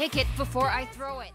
pick it before I throw it.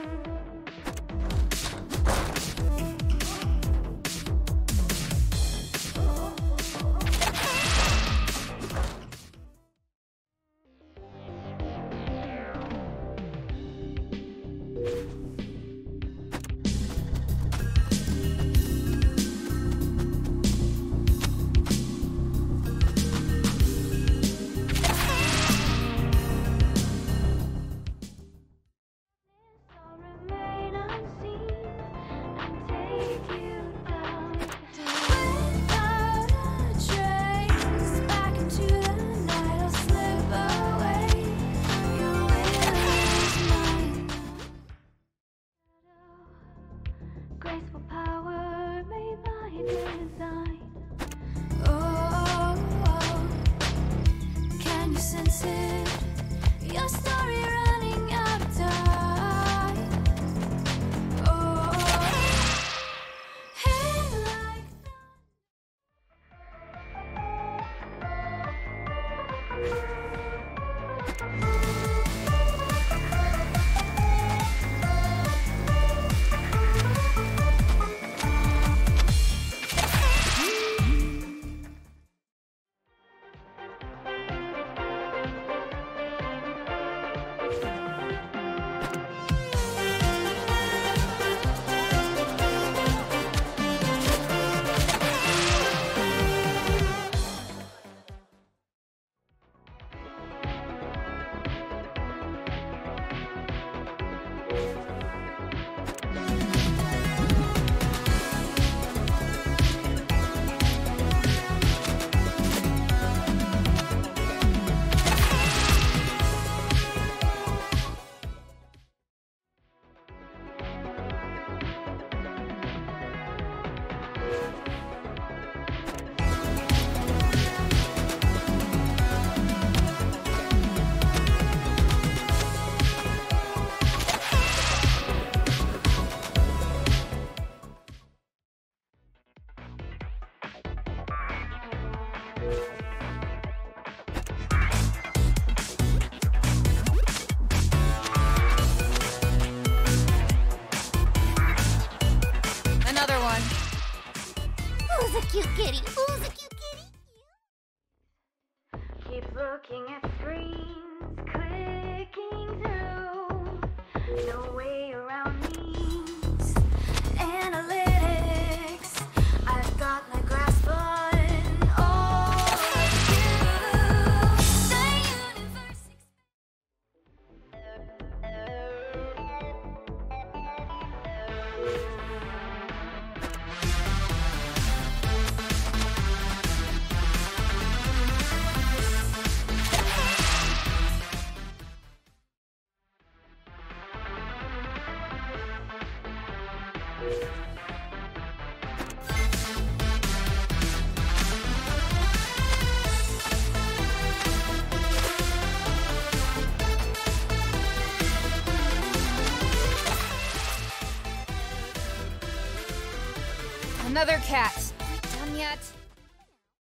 you Another one. Who's a cute kitty? Who's a cute kitty? Keep looking at screens, clicking through. No Another cat. Are we done yet?